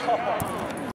Oh.